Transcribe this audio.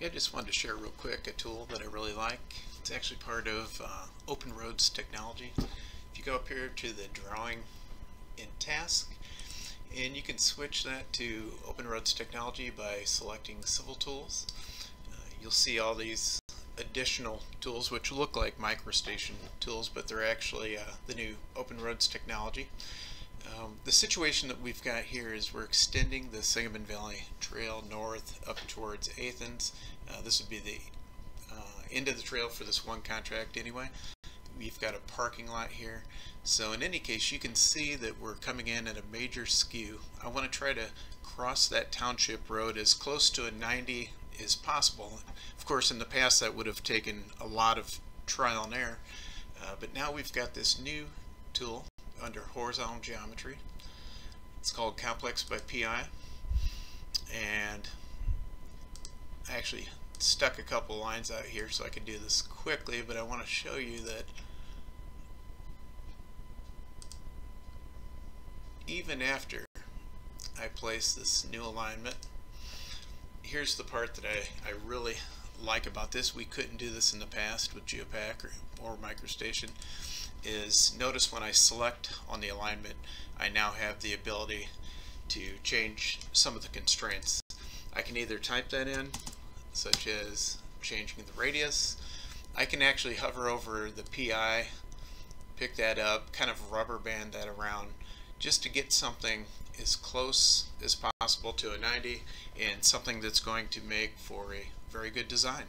Yeah, I just wanted to share real quick a tool that I really like. It's actually part of uh, Open Roads technology. If you go up here to the drawing in task, and you can switch that to Open Roads technology by selecting Civil Tools. Uh, you'll see all these additional tools which look like MicroStation tools, but they're actually uh, the new Open Roads technology. Um, the situation that we've got here is we're extending the Sangamon Valley Trail north up towards Athens. Uh, this would be the uh, end of the trail for this one contract anyway. We've got a parking lot here. So in any case, you can see that we're coming in at a major skew. I want to try to cross that township road as close to a 90 as possible. Of course, in the past that would have taken a lot of trial and error. Uh, but now we've got this new tool under horizontal geometry. It's called Complex by PI. And I actually stuck a couple lines out here so I could do this quickly, but I want to show you that even after I place this new alignment, here's the part that I, I really like about this. We couldn't do this in the past with GEOPAK or, or MicroStation is notice when I select on the alignment I now have the ability to change some of the constraints. I can either type that in such as changing the radius. I can actually hover over the PI, pick that up, kind of rubber band that around just to get something as close as possible to a 90 and something that's going to make for a very good design.